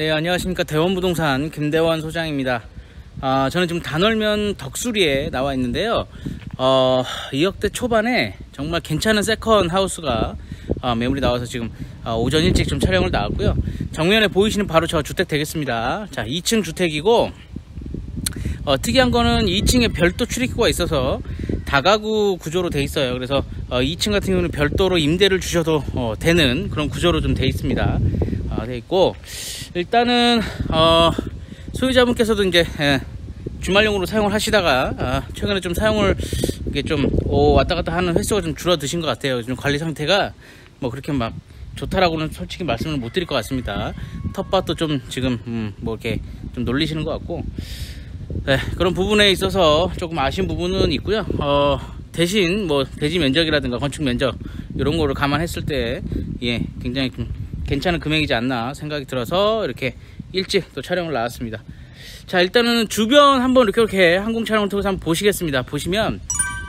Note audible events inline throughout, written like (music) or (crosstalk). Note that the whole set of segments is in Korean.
네, 안녕하십니까. 대원부동산 김대원 소장입니다. 아, 저는 지금 단월면 덕수리에 나와 있는데요. 어, 2억대 초반에 정말 괜찮은 second house가 어, 매물이 나와서 지금 어, 오전 일찍 좀 촬영을 나왔고요. 정면에 보이시는 바로 저 주택 되겠습니다. 자, 2층 주택이고, 어, 특이한 거는 2층에 별도 출입구가 있어서 다가구 구조로 돼 있어요. 그래서 어, 2층 같은 경우는 별도로 임대를 주셔도 어, 되는 그런 구조로 좀 돼 있습니다. 어, 돼 있고 일단은 어, 소유자분께서도 이제 예, 주말용으로 사용을 하시다가 아, 최근에 좀 사용을 이게 좀 오, 왔다 갔다 하는 횟수가 좀 줄어드신 것 같아요. 좀 관리 상태가 뭐 그렇게 막 좋다라고는 솔직히 말씀을 못 드릴 것 같습니다. 텃밭도 좀 지금 음, 뭐 이렇게 좀 놀리시는 것 같고 네, 그런 부분에 있어서 조금 아쉬운 부분은 있고요. 어, 대신 뭐 대지 면적이라든가 건축 면적 이런 거를 감안했을 때 예, 굉장히 좀 괜찮은 금액이지 않나 생각이 들어서 이렇게 일찍 또 촬영을 나왔습니다. 자, 일단은 주변 한번 이렇게 이렇게 항공 촬영을 통해서 한번 보시겠습니다. 보시면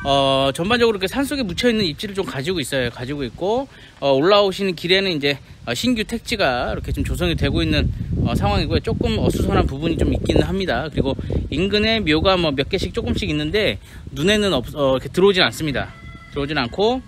어, 전반적으로 이렇게 산속에 묻혀있는 입지를 좀 가지고 있어요. 가지고 있고, 어, 올라오시는 길에는 이제 어, 신규 택지가 이렇게 좀 조성이 되고 있는 어, 상황이고요. 조금 어수선한 부분이 좀 있기는 합니다. 그리고 인근에 묘가 뭐 몇 개씩 조금씩 있는데 눈에는 없, 어, 이렇게 들어오진 않습니다. 들어오진 않고,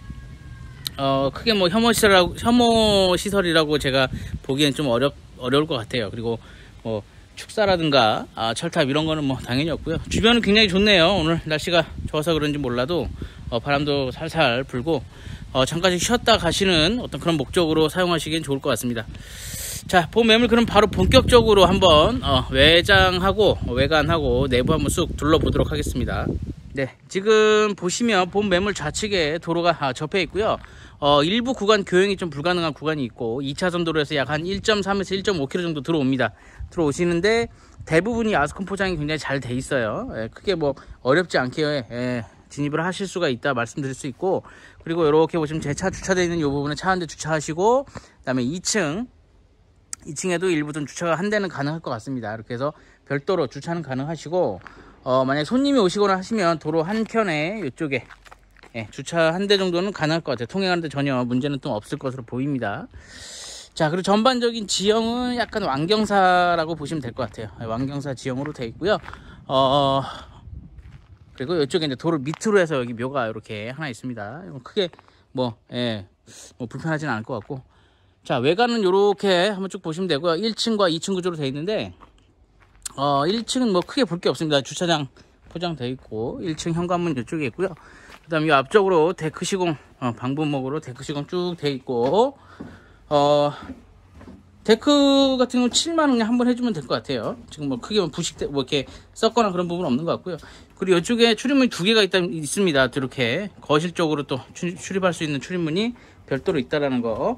어, 크게 뭐 혐오 시설이라고, 혐오 시설이라고 제가 보기엔 좀 어렵, 어려울 것 같아요. 그리고 뭐, 축사라든가 아, 철탑 이런 거는 뭐 당연히 없고요. 주변은 굉장히 좋네요. 오늘 날씨가 좋아서 그런지 몰라도 어, 바람도 살살 불고 어, 잠깐씩 쉬었다 가시는 어떤 그런 목적으로 사용하시기엔 좋을 것 같습니다. 자, 본 매물 그럼 바로 본격적으로 한번 어, 외장하고 외관하고 내부 한번 쑥 둘러보도록 하겠습니다. 네, 지금 보시면 본 매물 좌측에 도로가 아, 접해 있고요. 어, 일부 구간 교행이 좀 불가능한 구간이 있고 2차선 도로에서 약 한 1.3에서 1.5km 정도 들어옵니다. 들어오시는데 대부분이 아스콘 포장이 굉장히 잘 돼 있어요. 예, 크게 뭐 어렵지 않게 예, 진입을 하실 수가 있다 말씀드릴 수 있고 그리고 이렇게 보시면 제 차 주차되어 있는 이 부분에 차 한 대 주차하시고 그 다음에 2층 2층에도 일부 좀 주차가 한 대는 가능할 것 같습니다. 이렇게 해서 별도로 주차는 가능하시고 어, 만약 손님이 오시거나 하시면 도로 한켠에 이쪽에 예, 주차 한 대 정도는 가능할 것 같아요. 통행하는데 전혀 문제는 또 없을 것으로 보입니다. 자, 그리고 전반적인 지형은 약간 왕경사라고 보시면 될 것 같아요. 예, 왕경사 지형으로 되어 있고요. 어, 그리고 이쪽에 이제 도로 밑으로 해서 여기 묘가 이렇게 하나 있습니다. 크게 뭐, 예, 뭐 불편하지는 않을 것 같고. 자, 외관은 이렇게 한번 쭉 보시면 되고요. 1층과 2층 구조로 되어 있는데, 어, 1층은 뭐 크게 볼 게 없습니다. 주차장 포장되어 있고, 1층 현관문 이쪽에 있고요. 그 다음에 이 앞쪽으로 데크 시공, 어, 방부목으로 데크 시공 쭉 돼 있고, 어, 데크 같은 경우는 칠만 그냥 한번 해주면 될 것 같아요. 지금 뭐 크게 뭐 부식, 뭐 이렇게 썩거나 그런 부분은 없는 것 같고요. 그리고 이쪽에 출입문이 두 개가 있다, 있습니다. 이렇게 거실 쪽으로 또 출입할 수 있는 출입문이 별도로 있다라는 거.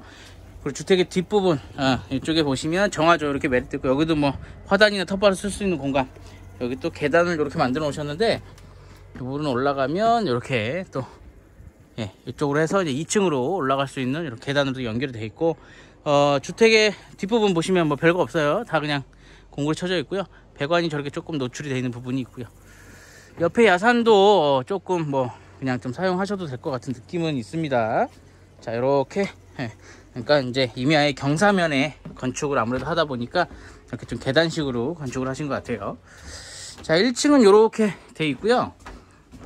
그리고 주택의 뒷부분, 아, 이쪽에 보시면 정화조 이렇게 매립되어 있고, 여기도 뭐 화단이나 텃밭을 쓸 수 있는 공간. 여기 또 계단을 이렇게 만들어 놓으셨는데, 이 부분은 올라가면 이렇게 또 예, 이쪽으로 해서 이제 2층으로 올라갈 수 있는 이렇게 계단으로 연결이 되어 있고 어, 주택의 뒷부분 보시면 뭐 별거 없어요. 다 그냥 공구로 쳐져 있고요. 배관이 저렇게 조금 노출이 되어 있는 부분이 있고요. 옆에 야산도 조금 뭐 그냥 좀 사용하셔도 될 것 같은 느낌은 있습니다. 자, 이렇게 예, 그러니까 이제 임야의 경사면에 건축을 아무래도 하다 보니까 이렇게 좀 계단식으로 건축을 하신 것 같아요. 자, 1층은 이렇게 되어 있고요.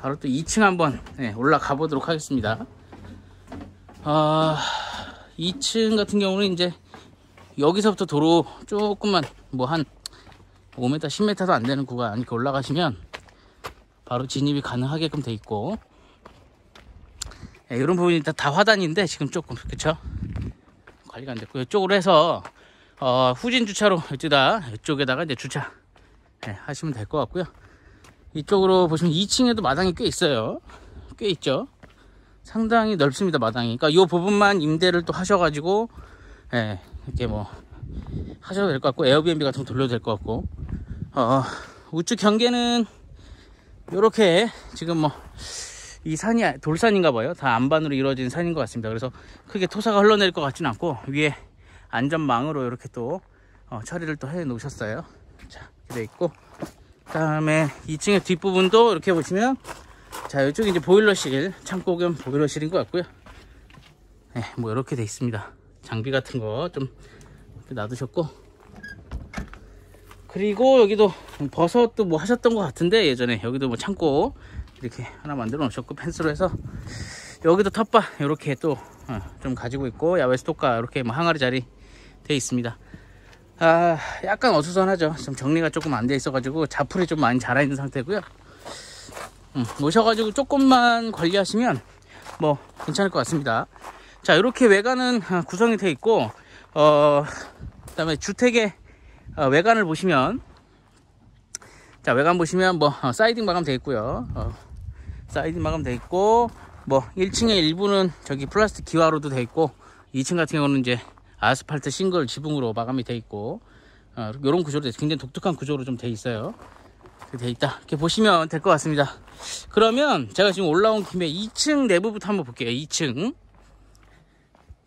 바로 또 2층 한번 네, 올라가 보도록 하겠습니다. 아, 2층 같은 경우는 이제 여기서부터 도로 조금만 뭐 한 5m, 10m도 안 되는 구간 이렇게 올라가시면 바로 진입이 가능하게끔 돼 있고 네, 이런 부분이 다, 다 화단인데 지금 조금 그쵸 관리가 안 됐고 이쪽으로 해서 어, 후진 주차로 (laughs) 여기다 이쪽에다가 이제 주차 네, 하시면 될 것 같고요. 이쪽으로 보시면 2층에도 마당이 꽤 있어요. 꽤 있죠. 상당히 넓습니다, 마당이. 그러니까 이 부분만 임대를 또 하셔가지고, 예, 이렇게 뭐, 하셔도 될 것 같고, 에어비앤비 같은 거 돌려도 될 것 같고, 어, 우측 경계는, 요렇게, 지금 뭐, 이 산이 돌산인가 봐요. 다 안반으로 이루어진 산인 것 같습니다. 그래서 크게 토사가 흘러내릴 것 같지는 않고, 위에 안전망으로 이렇게 또, 어, 처리를 또 해 놓으셨어요. 자, 이렇게 돼 있고, 그 다음에 2층의 뒷부분도 이렇게 보시면 자 이쪽이 이제 보일러실 창고 겸 보일러실인 것 같고요 네, 뭐 이렇게 돼 있습니다 장비 같은 거 좀 놔두셨고 그리고 여기도 버섯도 뭐 하셨던 것 같은데 예전에 여기도 뭐 창고 이렇게 하나 만들어 놓으셨고 펜스로 해서 여기도 텃밭 이렇게 또 좀 가지고 있고 야외 스토카 이렇게 뭐 항아리 자리 돼 있습니다. 아 약간 어수선하죠. 좀 정리가 조금 안 돼 있어 가지고 자풀이 좀 많이 자라 있는 상태고요. 음, 오셔가지고 조금만 관리하시면 뭐 괜찮을 것 같습니다. 자 이렇게 외관은 아, 구성이 돼 있고 어 그 다음에 주택의 어, 외관을 보시면 자 외관 보시면 뭐 어, siding 마감 돼 있고요. 어, siding 마감 돼 있고 뭐 1층에 일부는 저기 플라스틱 기와로도 돼 있고 2층 같은 경우는 이제 아스팔트 shingle 지붕으로 마감이 돼 있고 어, 이런 구조로 굉장히 독특한 구조로 좀 돼 있어요. 돼 있다. 이렇게 보시면 될 것 같습니다. 그러면 제가 지금 올라온 김에 2층 내부부터 한번 볼게요. 2층.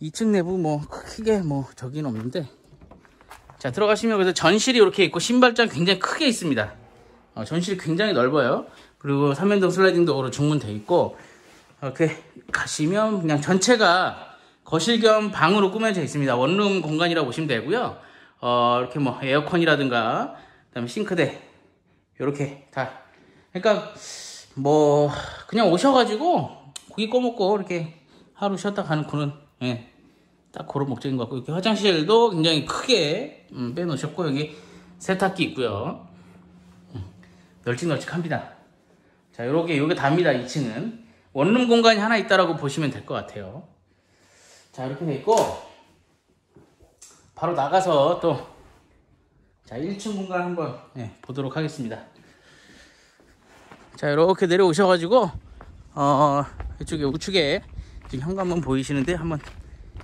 2층 내부 뭐 크게 뭐 저기는 없는데 자 들어가시면 그래서 전실이 이렇게 있고 신발장 굉장히 크게 있습니다. 어, 전실이 굉장히 넓어요. 그리고 삼면동 슬라이딩 도어로 중문돼 있고 이렇게 가시면 그냥 전체가 거실 겸 방으로 꾸며져 있습니다. 원룸 공간이라고 보시면 되고요. 어, 이렇게 뭐 에어컨이라든가 그다음에 싱크대 이렇게 다 그러니까 뭐 그냥 오셔가지고 고기 꺼먹고 이렇게 하루 쉬었다 가는 그런 예, 딱 그런 목적인 것 같고 이렇게 화장실도 굉장히 크게 음, 빼놓으셨고 여기 세탁기 있고요. 음, 널찍널찍합니다. 자, 요렇게 요게 답니다. 2층은 원룸 공간이 하나 있다라고 보시면 될 것 같아요. 자, 이렇게 돼 있고 바로 나가서 또 자, 1층 공간 한번 예, 보도록 하겠습니다. 자, 이렇게 내려오셔가지고 어 이쪽에 우측에 지금 현관문 보이시는데 한번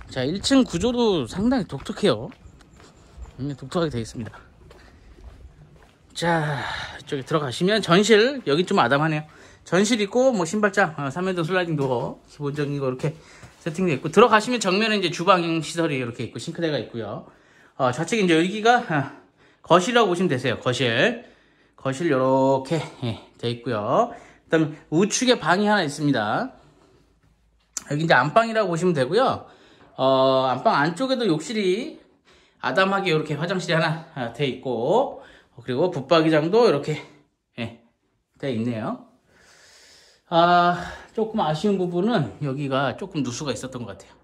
자 1층 구조도 상당히 독특해요. 음, 독특하게 되어 있습니다. 자 이쪽에 들어가시면 전실 여기 좀 아담하네요. 전실 있고 뭐 신발장 어, 3면동 슬라이딩 도어 기본적인 거 이렇게 세팅되어 있고 들어가시면 정면에 이제 주방 시설이 이렇게 있고 싱크대가 있고요. 어, 좌측에 이제 여기가 어, 거실이라고 보시면 되세요. 거실 거실 이렇게 예, 되어 있고요. 그 다음 우측에 방이 하나 있습니다. 여기 이제 안방이라고 보시면 되고요. 어, 안방 안쪽에도 욕실이 아담하게 이렇게 화장실이 하나 돼 있고 그리고 붙박이장도 이렇게 예, 돼 있네요. 아 조금 아쉬운 부분은 여기가 조금 누수가 있었던 것 같아요.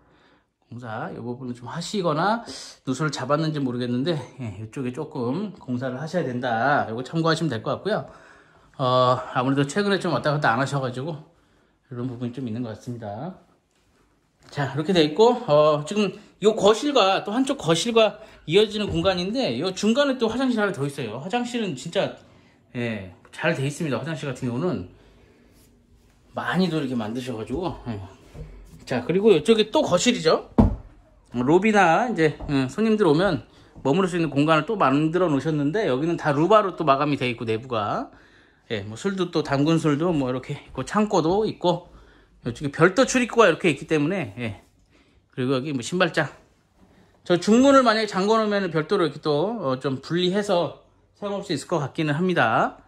공사 이 부분은 좀 하시거나 누수를 잡았는지 모르겠는데 예, 이쪽에 조금 공사를 하셔야 된다. 이거 참고하시면 될 것 같고요. 어, 아무래도 최근에 좀 왔다 갔다 안 하셔가지고 이런 부분이 좀 있는 것 같습니다. 자 이렇게 돼 있고 어, 지금 이 거실과 또 한쪽 거실과 이어지는 공간인데 이 중간에 또 화장실 하나 더 있어요. 화장실은 진짜 예, 잘 돼 있습니다. 화장실 같은 경우는 많이도 이렇게 만드셔가지고 예. 자 그리고 이쪽에 또 거실이죠. 로비나 이제 예, 손님들 오면 머무를 수 있는 공간을 또 만들어 놓으셨는데 여기는 다 루바로 또 마감이 돼 있고 내부가 예, 뭐 술도 또 담근 술도 뭐 이렇게 있고 창고도 있고 이쪽에 별도 출입구가 이렇게 있기 때문에 예. 그리고 여기 뭐 신발장. 저 중문을 만약에 잠궈 놓으면 별도로 이렇게 또좀 어, 분리해서 사용할 수 있을 것 같기는 합니다.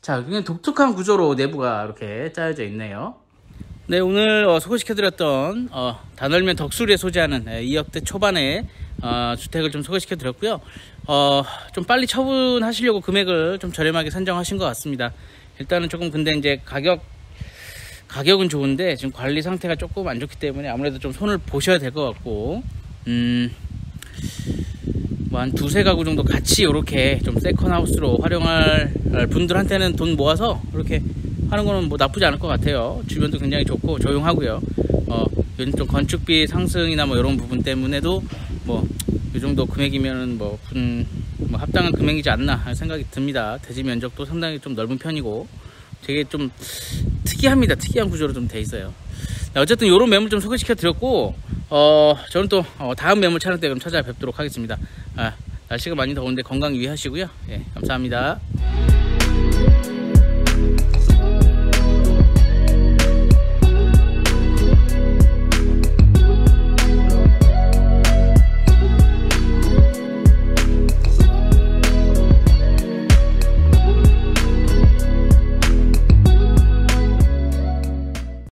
자 그냥 독특한 구조로 내부가 이렇게 짜여져 있네요. 네 오늘 어, 소개시켜드렸던 어, 단월면 덕수리에 소재하는 예, 2억대 초반에 어, 주택을 좀 소개시켜 드렸고요. 어, 좀 빨리 처분하시려고 금액을 좀 저렴하게 산정하신 것 같습니다. 일단은 조금 근데 이제 가격 가격은 좋은데 지금 관리 상태가 조금 안 좋기 때문에 아무래도 좀 손을 보셔야 될 것 같고 음, 뭐한 두세 가구 정도 같이 이렇게 좀 세컨하우스로 활용할 분들한테는 돈 모아서 이렇게 하는 거는 뭐 나쁘지 않을 것 같아요. 주변도 굉장히 좋고 조용하고요. 어, 요즘 좀 건축비 상승이나 뭐 이런 부분 때문에도 뭐 이 정도 금액이면은 뭐, 분, 뭐 합당한 금액이지 않나 생각이 듭니다. 대지 면적도 상당히 좀 넓은 편이고 되게 좀 특이합니다. 특이한 구조로 좀 돼 있어요. 네, 어쨌든 이런 매물 좀 소개시켜 드렸고 어 저는 또 어, 다음 매물 촬영 때 그럼 찾아뵙도록 하겠습니다. 아, 날씨가 많이 더운데 건강 유의하시고요. 예, 감사합니다.